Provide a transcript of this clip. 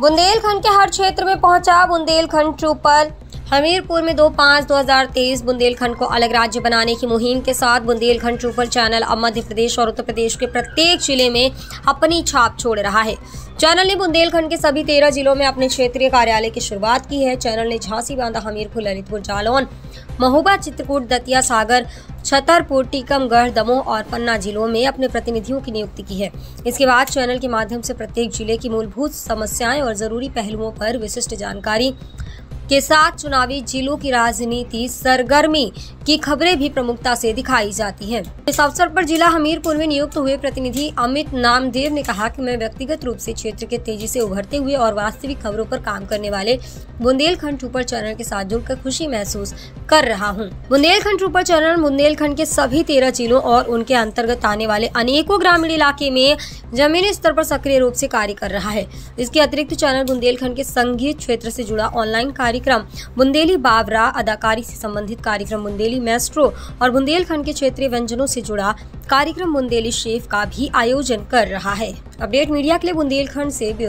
बुंदेलखंड के हर क्षेत्र में पहुँचा बुंदेलखंड ट्रूपर हमीरपुर में दो पाँच दो हज़ार तेईस बुंदेलखंड को अलग राज्य बनाने की मुहिम के साथ बुंदेलखंड ट्रूपर चैनल अब मध्य प्रदेश और उत्तर प्रदेश के प्रत्येक ज़िले में अपनी छाप छोड़ रहा है। चैनल ने बुंदेलखंड के सभी तेरह जिलों में अपने क्षेत्रीय कार्यालय की शुरुआत की है। चैनल ने झांसी बांधा हमीरपुर, ललितपुर, जालौन, महोबा, चित्रकूट, दतिया, सागर, छतरपुर, टीकमगढ़, दमोह और पन्ना जिलों में अपने प्रतिनिधियों की नियुक्ति की है। इसके बाद चैनल के माध्यम से प्रत्येक ज़िले की मूलभूत समस्याएँ और ज़रूरी पहलुओं पर विशिष्ट जानकारी के साथ चुनावी जिलों की राजनीति, सरगर्मी की खबरें भी प्रमुखता से दिखाई जाती हैं। इस अवसर पर जिला हमीरपुर में नियुक्त हुए प्रतिनिधि अमित नामदेव ने कहा कि मैं व्यक्तिगत रूप से क्षेत्र के तेज़ी से उभरते हुए और वास्तविक खबरों पर काम करने वाले बुंदेलखंड ट्रूपर चैनल के साथ जुड़कर खुशी महसूस कर रहा हूँ बुंदेलखंड ट्रूपर चैनल बुंदेलखंड के सभी तेरह जिलों और उनके अंतर्गत आने वाले अनेकों ग्रामीण इलाके में जमीनी स्तर पर सक्रिय रूप से कार्य कर रहा है इसके अतिरिक्त चैनल बुंदेलखंड के संगीत क्षेत्र से जुड़ा ऑनलाइन कार्यक्रम। बुंदेली बावरा अदाकारी से संबंधित कार्यक्रम बुंदेली मेस्ट्रो और बुंदेलखंड के क्षेत्रीय व्यंजनों से जुड़ा कार्यक्रम बुंदेली शेफ का भी आयोजन कर रहा है। अपडेट मीडिया के लिए बुंदेलखंड से ब्यूरो